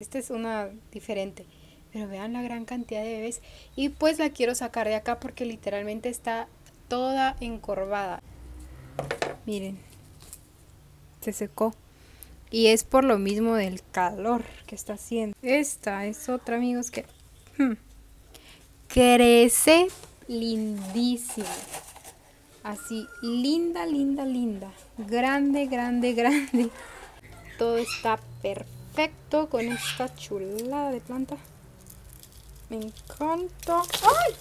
Esta es una diferente. Pero vean la gran cantidad de bebés. Y pues la quiero sacar de acá porque literalmente está toda encorvada. Miren. Se secó. Y es por lo mismo del calor que está haciendo. Esta es otra, amigos, que hmm, crece lindísima. Así, linda, linda, linda. Grande, grande, grande. Todo está perfecto perfecto con esta chulada de planta. Me encanta. ¡Ay!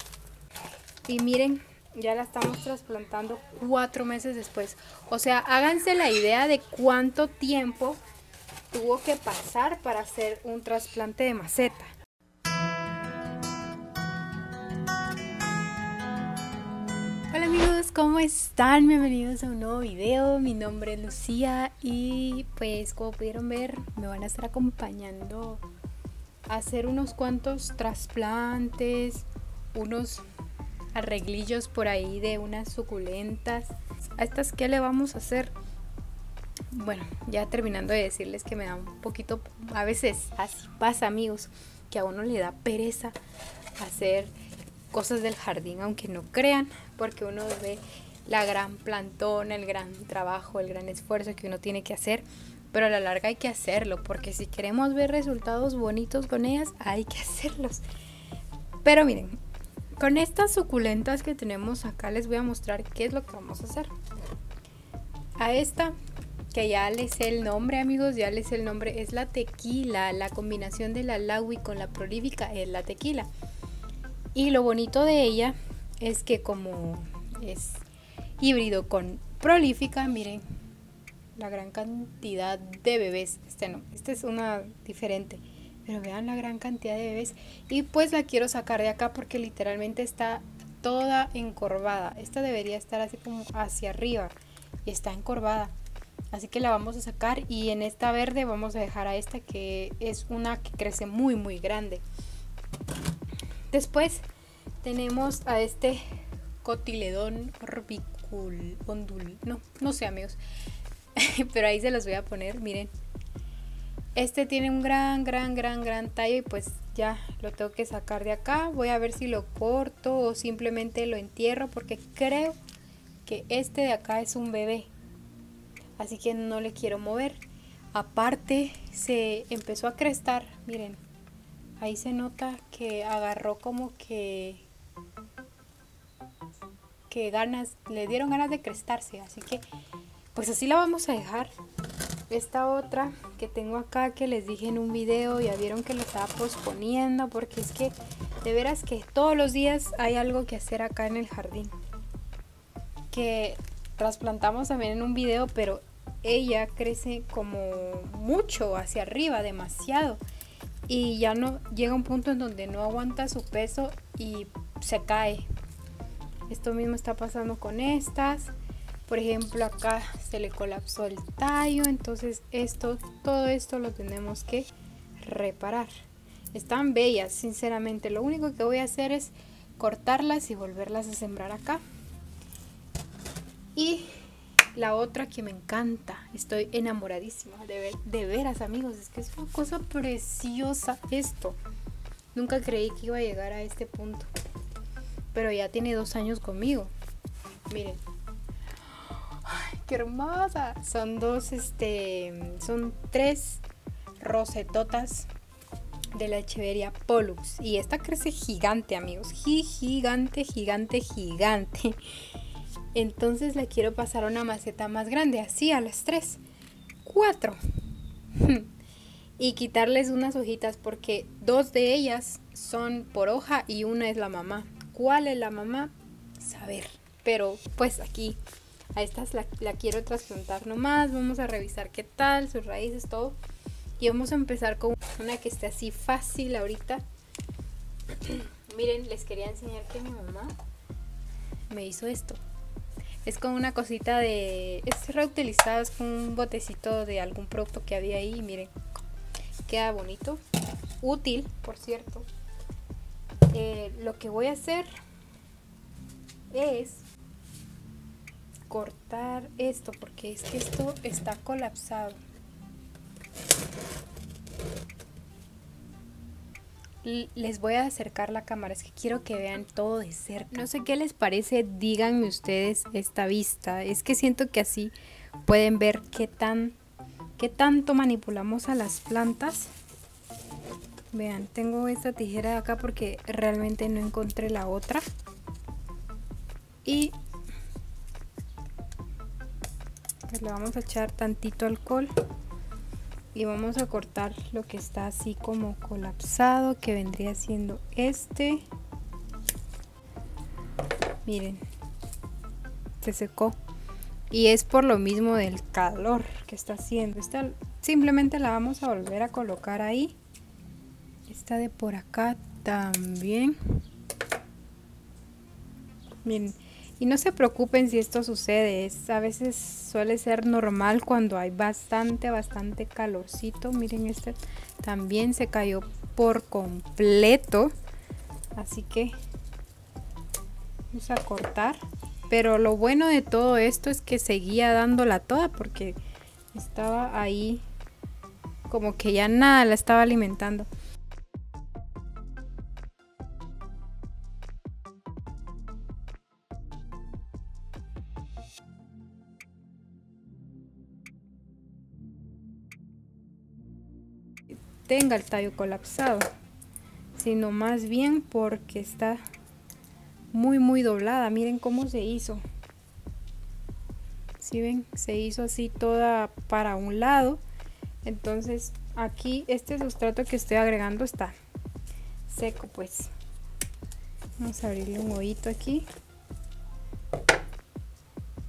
Y miren, ya la estamos trasplantando cuatro meses después. O sea, háganse la idea de cuánto tiempo tuvo que pasar para hacer un trasplante de maceta. ¿Cómo están? Bienvenidos a un nuevo video. Mi nombre es Lucía y pues como pudieron ver me van a estar acompañando a hacer unos cuantos trasplantes, unos arreglillos por ahí de unas suculentas. ¿A estas qué le vamos a hacer? Bueno, ya terminando de decirles que me da un poquito, a veces así pasa amigos, que a uno le da pereza hacer cosas del jardín, aunque no crean, porque uno ve la gran plantona, el gran trabajo, el gran esfuerzo que uno tiene que hacer, pero a la larga hay que hacerlo, porque si queremos ver resultados bonitos con ellas, hay que hacerlos. Pero miren, con estas suculentas que tenemos acá les voy a mostrar qué es lo que vamos a hacer. A esta, que ya les sé el nombre amigos, ya les sé el nombre, es la tequila, la combinación de la laui con la prolífica es la tequila. Y lo bonito de ella es que como es híbrido con prolífica, miren la gran cantidad de bebés. Este no, este es una diferente. Pero vean la gran cantidad de bebés. Y pues la quiero sacar de acá porque literalmente está toda encorvada. Esta debería estar así como hacia arriba. Y está encorvada. Así que la vamos a sacar y en esta verde vamos a dejar a esta que es una que crece muy muy grande. Después tenemos a este cotiledón orbicul, no, no sé amigos, pero ahí se los voy a poner, miren. Este tiene un gran, gran, gran, gran tallo y pues ya lo tengo que sacar de acá. Voy a ver si lo corto o simplemente lo entierro porque creo que este de acá es un bebé. Así que no le quiero mover. Aparte se empezó a crestar, miren, ahí se nota que agarró como que que ganas le dieron ganas de crestarse así que pues así la vamos a dejar. Esta otra que tengo acá que les dije en un video ya vieron que lo estaba posponiendo porque es que de veras que todos los días hay algo que hacer acá en el jardín. Que trasplantamos también en un video pero ella crece como mucho hacia arriba demasiado y ya no llega un punto en donde no aguanta su peso y se cae. Esto mismo está pasando con estas. Por ejemplo, acá se le colapsó el tallo, entonces esto, todo esto lo tenemos que reparar. Están bellas, sinceramente. Lo único que voy a hacer es cortarlas y volverlas a sembrar acá. Y la otra que me encanta, estoy enamoradísima de, ver, de veras amigos, es que es una cosa preciosa esto. Nunca creí que iba a llegar a este punto, pero ya tiene dos años conmigo. Miren, Ay, qué hermosa. Son dos, este, son tres rosetotas de la Echeveria Pollux. Y esta crece gigante, amigos. Gigante, gigante, gigante. Entonces le quiero pasar una maceta más grande, así a las tres, cuatro. y quitarles unas hojitas porque dos de ellas son por hoja y una es la mamá. ¿Cuál es la mamá? Saber. Pero pues aquí a estas la, la quiero trasplantar nomás. Vamos a revisar qué tal, sus raíces, todo. Y vamos a empezar con una que esté así fácil ahorita. Miren, les quería enseñar que mi mamá me hizo esto. Es con una cosita de... Es reutilizado, es con un botecito de algún producto que había ahí. Miren, queda bonito. Útil, por cierto. Eh, lo que voy a hacer es cortar esto porque es que esto está colapsado. Les voy a acercar la cámara, es que quiero que vean todo de cerca. No sé qué les parece, díganme ustedes esta vista. Es que siento que así pueden ver qué tan qué tanto manipulamos a las plantas. Vean, tengo esta tijera de acá porque realmente no encontré la otra. Y pues le vamos a echar tantito alcohol y vamos a cortar lo que está así como colapsado que vendría siendo este. Miren se secó. Y es por lo mismo del calor que está haciendo. Esta simplemente la vamos a volver a colocar ahí. Esta de por acá también. Miren y no se preocupen si esto sucede, es, a veces suele ser normal cuando hay bastante, bastante calorcito. Miren, este también se cayó por completo. Así que vamos a cortar. Pero lo bueno de todo esto es que seguía dándola toda porque estaba ahí como que ya nada la estaba alimentando. Tenga el tallo colapsado, sino más bien porque está muy muy doblada. Miren cómo se hizo. Si ven, se hizo así toda para un lado. Entonces aquí este sustrato que estoy agregando está seco pues. Vamos a abrirle un hoyito aquí.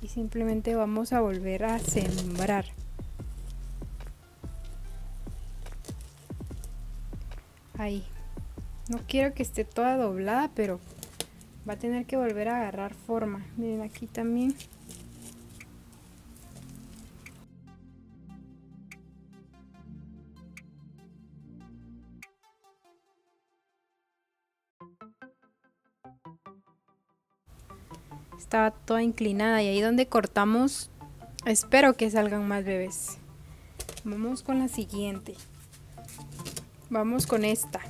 Y simplemente vamos a volver a sembrar. Ahí no quiero que esté toda doblada pero va a tener que volver a agarrar forma. Miren aquí también. Estaba toda inclinada y ahí donde cortamos espero que salgan más bebés. Vamos con la siguiente vamos con esta.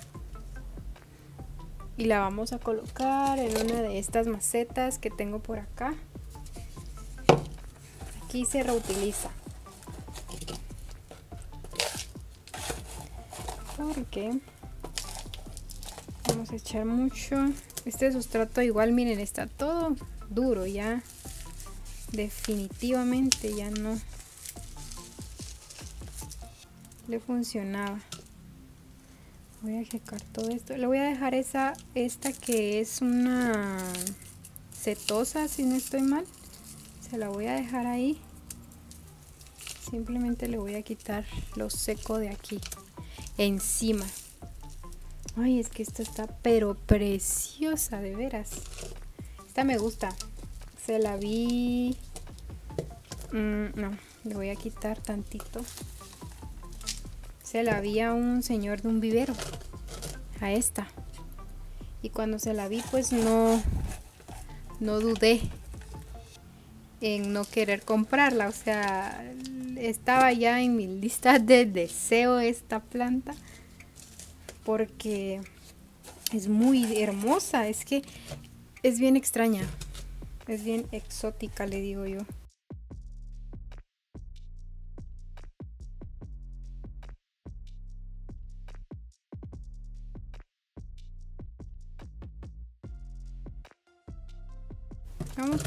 Y la vamos a colocar en una de estas macetas que tengo por acá. Aquí se reutiliza. Porque vamos a echar mucho. Este sustrato igual miren está todo duro ya. Definitivamente ya no le funcionaba voy a checar todo esto. Le voy a dejar esa esta que es una setosa si no estoy mal. Se la voy a dejar ahí. Simplemente le voy a quitar lo seco de aquí encima. Ay es que esta está pero preciosa de veras. Esta me gusta. Se la vi. Mm, no le voy a quitar tantito se la vi a un señor de un vivero, a esta. Y cuando se la vi, pues no, no dudé en no querer comprarla. O sea, estaba ya en mi lista de deseo esta planta porque es muy hermosa. Es que es bien extraña, es bien exótica, le digo yo.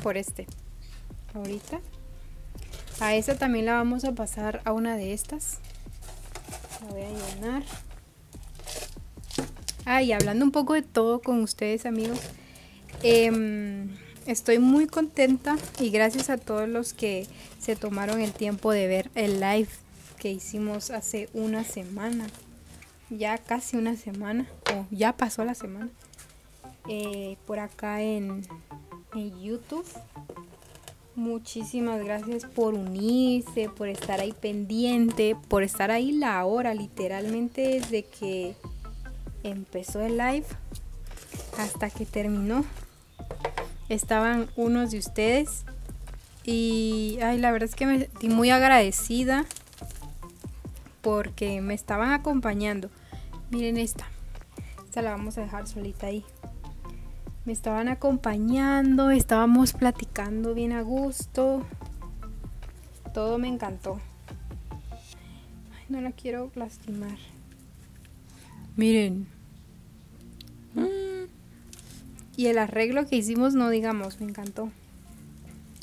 Por este. Ahorita. A esta también la vamos a pasar a una de estas. La voy a llenar. Ah, y hablando un poco de todo con ustedes, amigos. Em, estoy muy contenta y gracias a todos los que se tomaron el tiempo de ver el live que hicimos hace una semana. Ya casi una semana. O ya pasó la semana. Eh, por acá en, en YouTube. Muchísimas gracias por unirse, por estar ahí pendiente, por estar ahí la hora, literalmente desde que empezó el live hasta que terminó. Estaban unos de ustedes y ay, la verdad es que me sentí muy agradecida porque me estaban acompañando. Miren esta. Esta la vamos a dejar solita ahí. Me estaban acompañando, estábamos platicando bien a gusto. Todo me encantó. no la quiero lastimar. Miren. Mm. Y el arreglo que hicimos, no digamos, me encantó.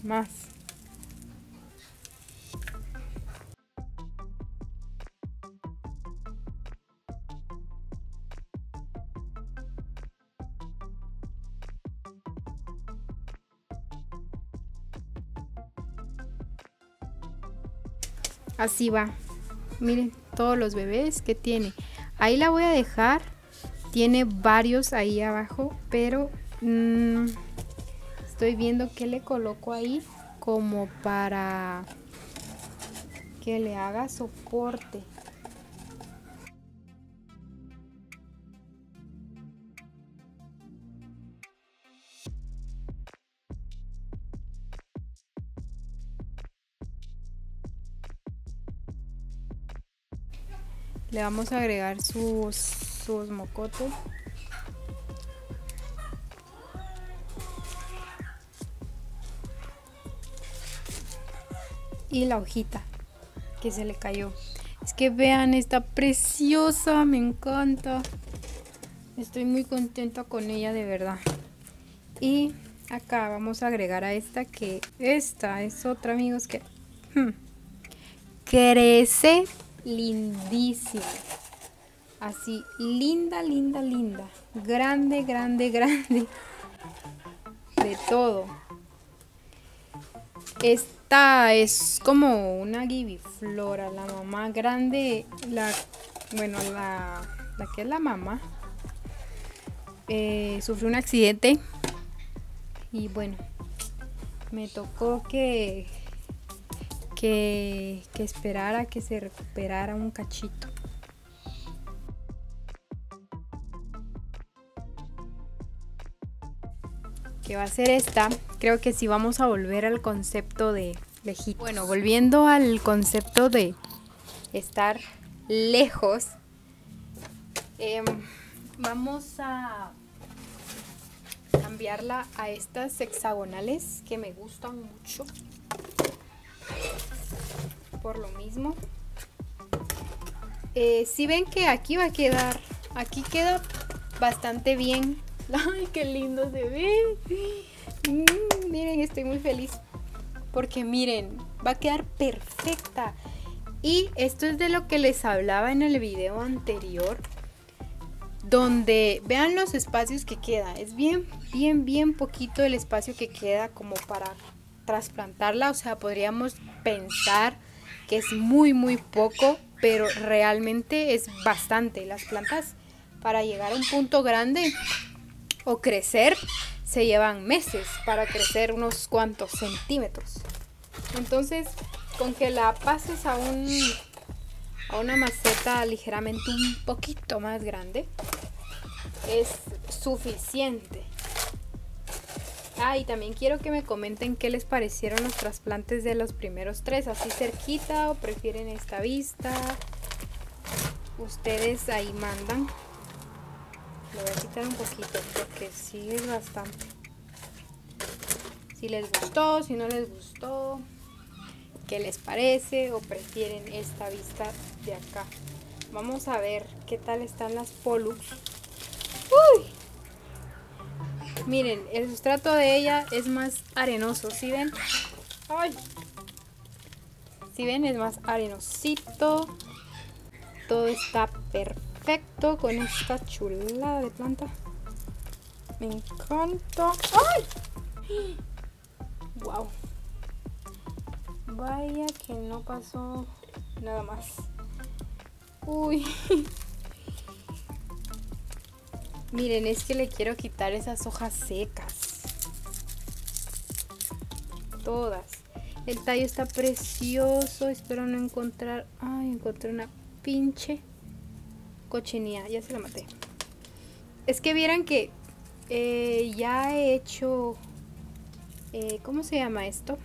Más. Así va. Miren todos los bebés que tiene. Ahí la voy a dejar. Tiene varios ahí abajo, pero mm, estoy viendo que le coloco ahí como para que le haga soporte. Le vamos a agregar sus, sus mocotes. Y la hojita que se le cayó. Es que vean, está preciosa, me encanta. Estoy muy contenta con ella de verdad. Y acá vamos a agregar a esta que esta es otra amigos que hmm, crece lindísima. Así, linda, linda, linda. Grande, grande, grande. De todo. Esta es como una gibiflora. La mamá grande, la, bueno, la, la que es la mamá, eh, sufrió un accidente. Y bueno, me tocó que que, esperara que se recuperara un cachito. que va a ser esta, creo que si vamos a volver al concepto de lejito. Bueno, volviendo al concepto de estar lejos, em, vamos a cambiarla a estas hexagonales que me gustan mucho lo mismo. Eh, si ven que aquí va a quedar, aquí queda bastante bien. Ay, qué lindo se ve. Mm, miren, estoy muy feliz. Porque miren, va a quedar perfecta. Y esto es de lo que les hablaba en el video anterior. Donde vean los espacios que queda. Es bien, bien, bien poquito el espacio que queda como para trasplantarla. O sea, podríamos pensar que es muy muy poco, pero realmente es bastante. Las plantas para llegar a un punto grande o crecer se llevan meses para crecer unos cuantos centímetros. Entonces, con que la pases a un a una maceta ligeramente un poquito más grande es suficiente. Ah, y también quiero que me comenten qué les parecieron los trasplantes de los primeros tres, así cerquita o prefieren esta vista. Ustedes ahí mandan. Le voy a quitar un poquito porque sí es bastante. Si les gustó, si no les gustó, qué les parece o prefieren esta vista de acá. Vamos a ver qué tal están las polus. Miren, el sustrato de ella es más arenoso, ¿sí ven? ¡Ay! Si ven, es más arenosito. Todo está perfecto con esta chulada de planta. Me encanta. ¡Ay! ¡Wow! Vaya que no pasó nada más. Uy. Miren, es que le quiero quitar esas hojas secas. Todas. El tallo está precioso. Espero no encontrar... Ay, encontré una pinche cochinilla. Ya se la maté. Es que vieran que eh, ya he hecho... Eh, ¿Cómo se llama esto?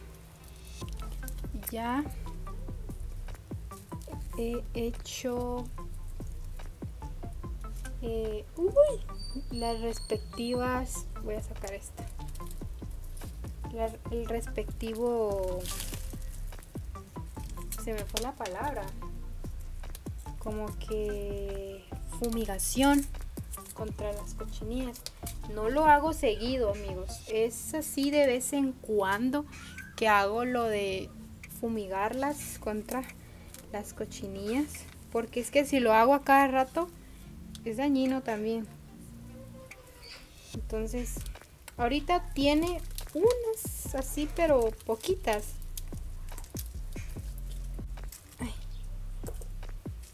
Ya he hecho eh, uy, las respectivas, voy a sacar esta, el respectivo, se me fue la palabra, como que fumigación contra las cochinillas. No lo hago seguido, amigos. Es así de vez en cuando que hago lo de fumigarlas contra las cochinillas. Porque es que si lo hago a cada rato, es dañino también. Entonces, ahorita tiene unas así, pero poquitas.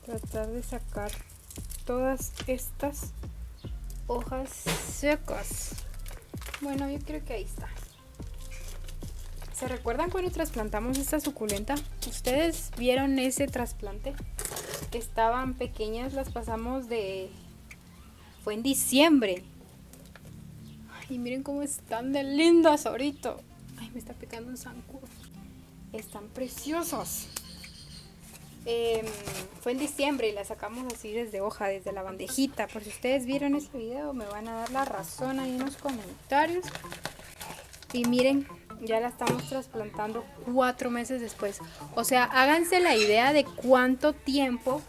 tratar de sacar todas estas hojas secas. Bueno, yo creo que ahí está. ¿Se recuerdan cuando trasplantamos esta suculenta? ¿Ustedes vieron ese trasplante? Estaban pequeñas, las pasamos de... Fue en diciembre. Y miren cómo están de lindas ahorita. Ay, me está picando un zancudo. Están preciosas. Em, fue en diciembre y la sacamos así desde hoja, desde la bandejita. Por si ustedes vieron ese video, me van a dar la razón ahí en los comentarios. Y miren, ya la estamos trasplantando cuatro meses después. O sea, háganse la idea de cuánto tiempo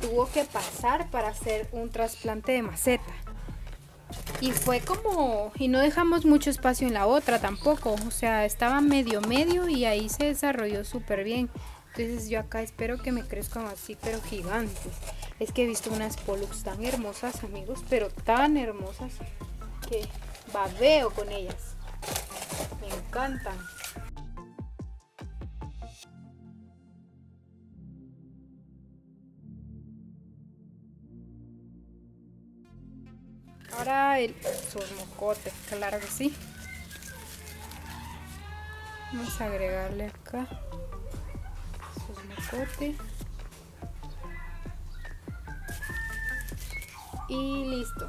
tuvo que pasar para hacer un trasplante de maceta. Y fue como, y no dejamos mucho espacio en la otra tampoco. O sea, estaba medio medio y ahí se desarrolló súper bien. Entonces yo acá espero que me crezcan así, pero gigantes. Es que he visto unas Pollux tan hermosas, amigos, pero tan hermosas que babeo con ellas. Me encantan. Ahora el mocote, claro que sí. Vamos a agregarle acá. Y listo.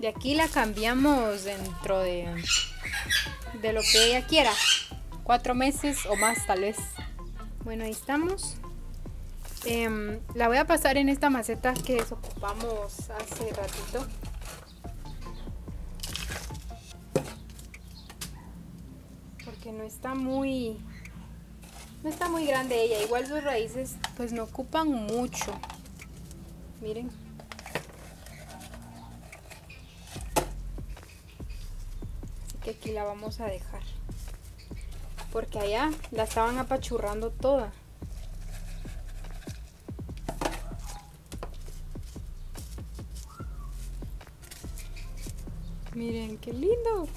De aquí la cambiamos dentro de, de lo que ella quiera. Cuatro meses o más tal vez. Bueno, ahí estamos. Em, la voy a pasar en esta maceta que desocupamos hace ratito. No está muy no está muy grande ella, igual sus raíces pues no ocupan mucho. Miren. Así que aquí la vamos a dejar. Porque allá la estaban apachurrando toda. Miren, qué lindo.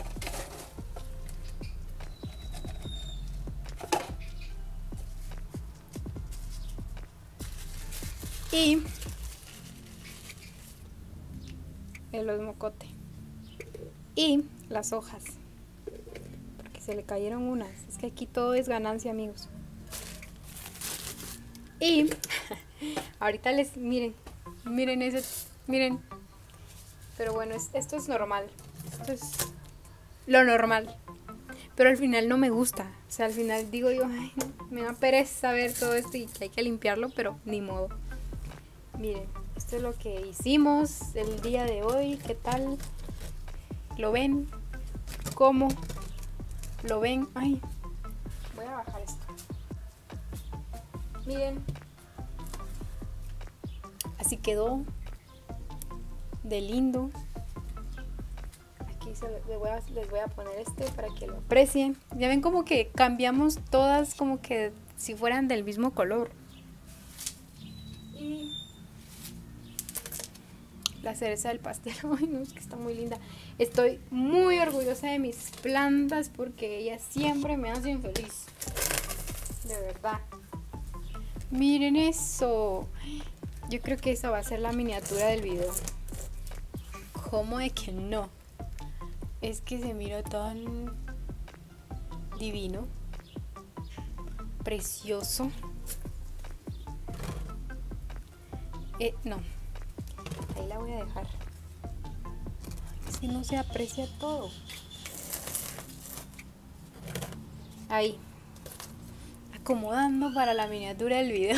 Y el osmocote. Y las hojas. Porque se le cayeron unas. Es que aquí todo es ganancia amigos. Y ahorita les miren miren ese miren. Pero bueno esto es normal. Esto es lo normal. Pero al final no me gusta. O sea al final digo yo ay, me da pereza ver todo esto y que hay que limpiarlo pero ni modo Miren, esto es lo que hicimos el día de hoy. ¿Qué tal? ¿Lo ven? ¿Cómo? ¿Lo ven? Ay, voy a bajar esto. Miren. Así quedó de lindo. Aquí les, voy a, poner este para que lo aprecien. Ya ven como que cambiamos todas como que si fueran del mismo color. La cereza del pastel. Ay, no, es que está muy linda. Estoy muy orgullosa de mis plantas porque ellas siempre me hacen feliz. De verdad. Miren eso. Yo creo que esa va a ser la miniatura del video. ¿Cómo de que no? Es que se mira tan divino. Precioso. Eh, no, la voy a dejar. Que no se aprecia todo. Ahí. Acomodando para la miniatura del video.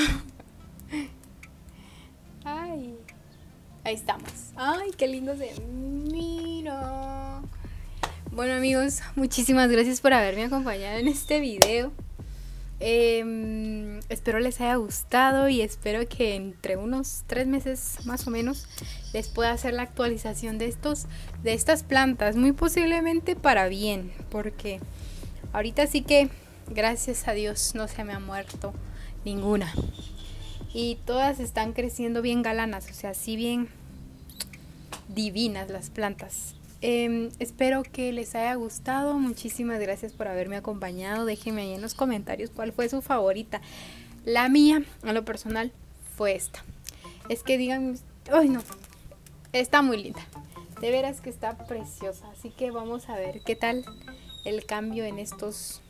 Ay. Ahí ahí estamos. Ay, qué lindo se mira. Bueno amigos, muchísimas gracias por haberme acompañado en este video. Em, espero les haya gustado y espero que entre unos tres meses más o menos les pueda hacer la actualización de estos de estas plantas muy posiblemente para bien porque ahorita sí que gracias a Dios no se me ha muerto ninguna. Y todas están creciendo bien galanas o sea así bien divinas las plantas Em, espero que les haya gustado. Muchísimas gracias por haberme acompañado. Déjenme ahí en los comentarios cuál fue su favorita. La mía, a lo personal, fue esta. Es que digan, ay no, está muy linda. De veras que está preciosa. Así que vamos a ver qué tal el cambio en estos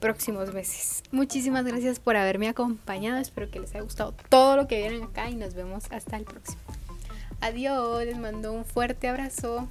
próximos meses. Muchísimas gracias por haberme acompañado. Espero que les haya gustado todo lo que vieron acá y nos vemos hasta el próximo. Adiós, les mando un fuerte abrazo.